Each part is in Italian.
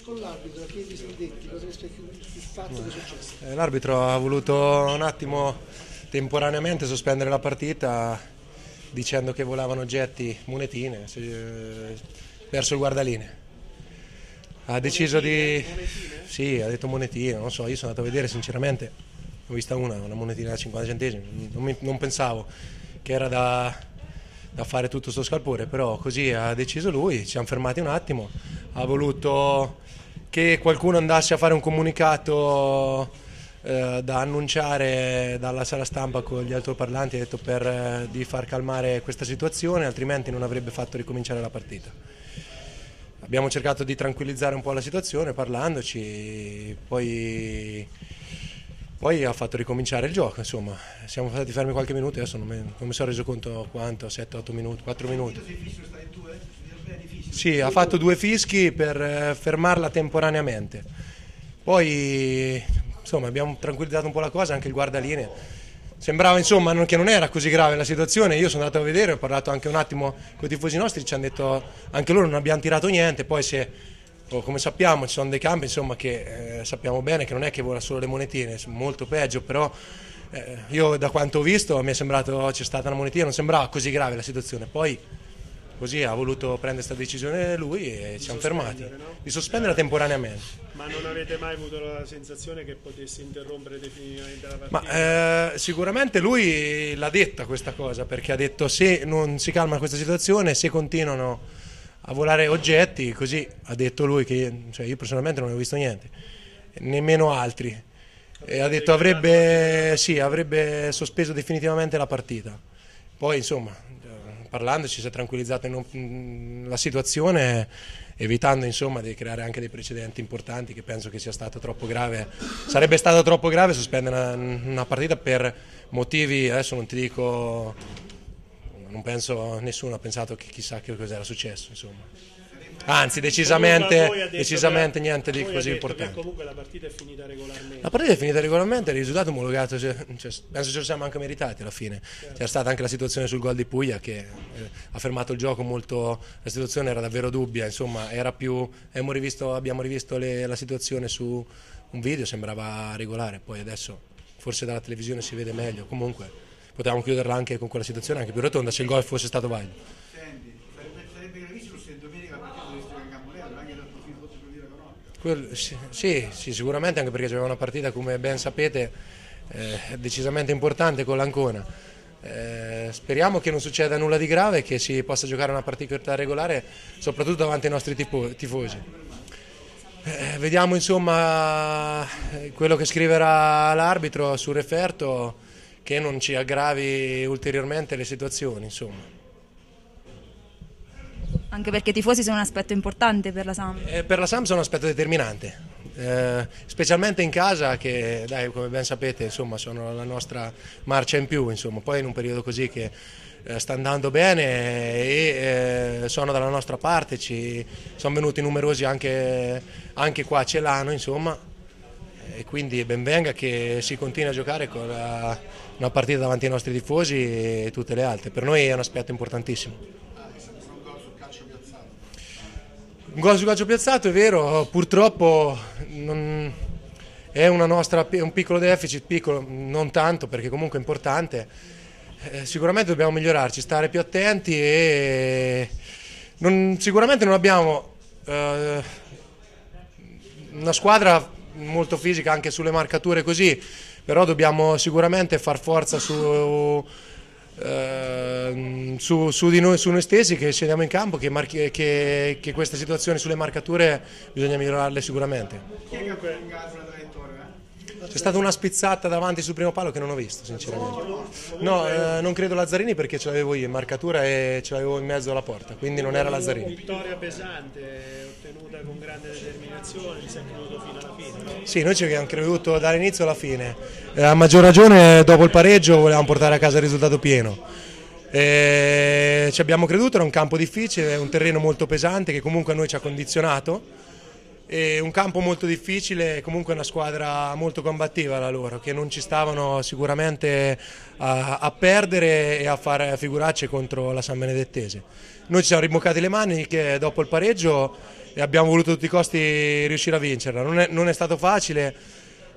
con l'arbitro a piedi sedetti, cosa il fatto che è successo? Eh, l'arbitro ha voluto un attimo temporaneamente sospendere la partita dicendo che volavano oggetti, monetine, eh, verso il guardaline. Ha deciso di... Sì, ha detto monetine, non so, io sono andato a vedere sinceramente, ho vista una, una monetina da 50 centesimi, non, mi, non pensavo che era da, da fare tutto questo scalpore, però così ha deciso lui, ci siamo fermati un attimo, ha voluto che qualcuno andasse a fare un comunicato eh, da annunciare dalla sala stampa con gli altoparlanti, ha detto per, eh, di far calmare questa situazione, altrimenti non avrebbe fatto ricominciare la partita. Abbiamo cercato di tranquillizzare un po' la situazione parlandoci, poi poi ha fatto ricominciare il gioco, insomma, siamo stati fermi qualche minuto, adesso non mi, non mi sono reso conto quanto, 7-8 minuti, 4 minuti. Sì, ha fatto due fischi per eh, fermarla temporaneamente. Poi, insomma, abbiamo tranquillizzato un po' la cosa, anche il guardaline. Sembrava, insomma, che non era così grave la situazione. Io sono andato a vedere, ho parlato anche un attimo con i tifosi nostri, ci hanno detto anche loro non abbiamo tirato niente, poi se come sappiamo ci sono dei campi insomma, che eh, sappiamo bene che non è che vola solo le monetine, molto peggio, però eh, io da quanto ho visto mi è sembrato c'è stata una monetina, non sembrava così grave la situazione, poi così ha voluto prendere questa decisione lui e ci siamo fermati, no? di sospendere temporaneamente. Ma non avete mai avuto la sensazione che potesse interrompere definitivamente la partita? Ma, eh, sicuramente lui l'ha detta questa cosa, perché ha detto se non si calma questa situazione, se continuano a volare oggetti, così ha detto lui che cioè io personalmente non ho visto niente, nemmeno altri. E ha detto avrebbe, sì, avrebbe sospeso definitivamente la partita. Poi insomma, parlandoci si è tranquillizzata la situazione evitando insomma di creare anche dei precedenti importanti che penso che sia stato troppo grave sarebbe stato troppo grave sospendere una, una partita per motivi adesso non ti dico non penso nessuno ha pensato che chissà che cos'era successo, insomma. Anzi, decisamente, decisamente che, niente di così importante. comunque la partita è finita regolarmente. La partita è finita regolarmente, il risultato è omologato, cioè, cioè, penso ce lo siamo anche meritati alla fine. Certo. C'è stata anche la situazione sul gol di Puglia che eh, ha fermato il gioco molto, la situazione era davvero dubbia, insomma, era più, abbiamo rivisto, abbiamo rivisto le, la situazione su un video, sembrava regolare, poi adesso forse dalla televisione si vede meglio, comunque potevamo chiuderla anche con quella situazione anche più rotonda se il gol fosse stato valido. Senti, sarebbe, gravissimo se domenica la partita dovesse in Campoliano anche dal profilo, profilo economico. Quel, sì, sì, sì, sicuramente anche perché c'era una partita come ben sapete eh, decisamente importante con l'Ancona. Eh, speriamo che non succeda nulla di grave e che si possa giocare una partita regolare soprattutto davanti ai nostri tifosi. Eh, vediamo insomma quello che scriverà l'arbitro sul referto che non ci aggravi ulteriormente le situazioni. Insomma. Anche perché i tifosi sono un aspetto importante per la Sam. Eh, per la Sam sono un aspetto determinante, eh, specialmente in casa che, dai, come ben sapete, insomma, sono la nostra marcia in più. Insomma. Poi in un periodo così che eh, sta andando bene e eh, sono dalla nostra parte, ci sono venuti numerosi anche, anche qua a Celano, insomma, e quindi benvenga che si continui a giocare con una partita davanti ai nostri tifosi e tutte le altre. Per noi è un aspetto importantissimo. Un gol sul calcio piazzato è vero, purtroppo è nostra, un piccolo deficit, piccolo, non tanto perché comunque è importante. Eh, sicuramente dobbiamo migliorarci, stare più attenti e non, sicuramente non abbiamo eh, una squadra molto fisica anche sulle marcature così, però dobbiamo sicuramente far forza su, eh, su, su, noi, su noi, stessi che scendiamo in campo, che, marchi, che, che, queste situazioni sulle marcature bisogna migliorarle sicuramente. C'è stata una spizzata davanti sul primo palo che non ho visto, sinceramente. No, eh, non credo Lazzarini perché ce l'avevo io in marcatura e ce l'avevo in mezzo alla porta, quindi non era Lazzarini. Vittoria pesante, ottenuta con grande determinazione, si è creduto fino alla fine. Sì, noi ci abbiamo creduto dall'inizio alla fine. Eh, a maggior ragione dopo il pareggio volevamo portare a casa il risultato pieno. E ci abbiamo creduto, era un campo difficile, un terreno molto pesante che comunque a noi ci ha condizionato e un campo molto difficile, comunque una squadra molto combattiva la loro, che non ci stavano sicuramente a, a perdere e a fare figuracce contro la San Benedettese. Noi ci siamo rimboccati le mani che dopo il pareggio e abbiamo voluto a tutti i costi riuscire a vincerla. Non è, non è stato facile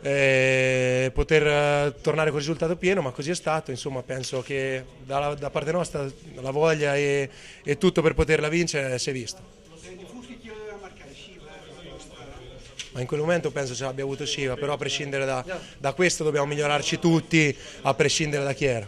eh, poter eh, tornare con il risultato pieno, ma così è stato. Insomma, penso che da, da parte nostra la voglia e, e tutto per poterla vincere si è visto. I tifosi chi lo doveva marcare? Sciva? Ma in quel momento penso ce l'abbia avuto Shiva, però a prescindere da, da questo dobbiamo migliorarci tutti, a prescindere da chi era.